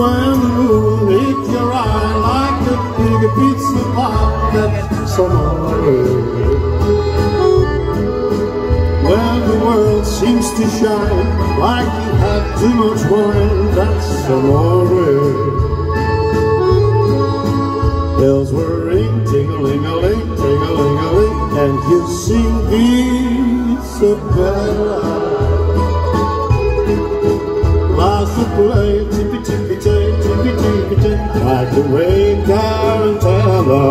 grand room hit your eye like a big pizza pie that's so When the world seems to shine like you had too much wine, that's so Bells were ring, ting-a-ling-a-ling, ting-a-ling-a-ling, and you sing Isabella. Lots of play like the rain tarantella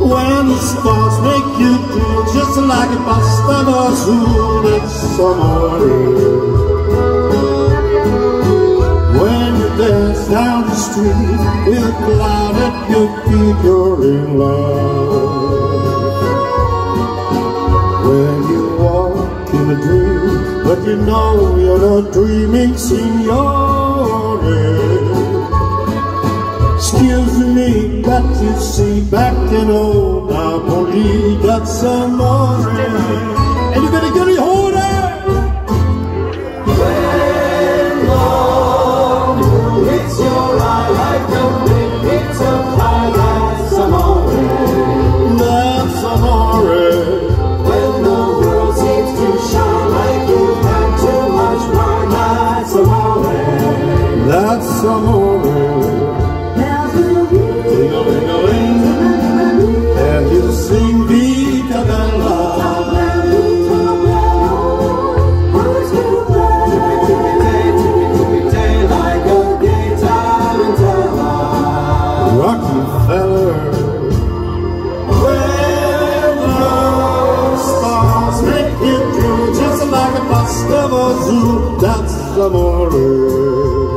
when the stars make you feel just like a pasta azul when you dance down the street with a cloud at your feet you're in love. When you walk in a dream but you know you're not dreaming signore but you see back in old Napoli, that's amore. And you gotta get it. When love hits your eye like a wind hits a fire, that's amore. That's amore. When the world seems to shine like you've had too much wine, that's amore. That's amore. Make it through, just a pasta azul, that's amore.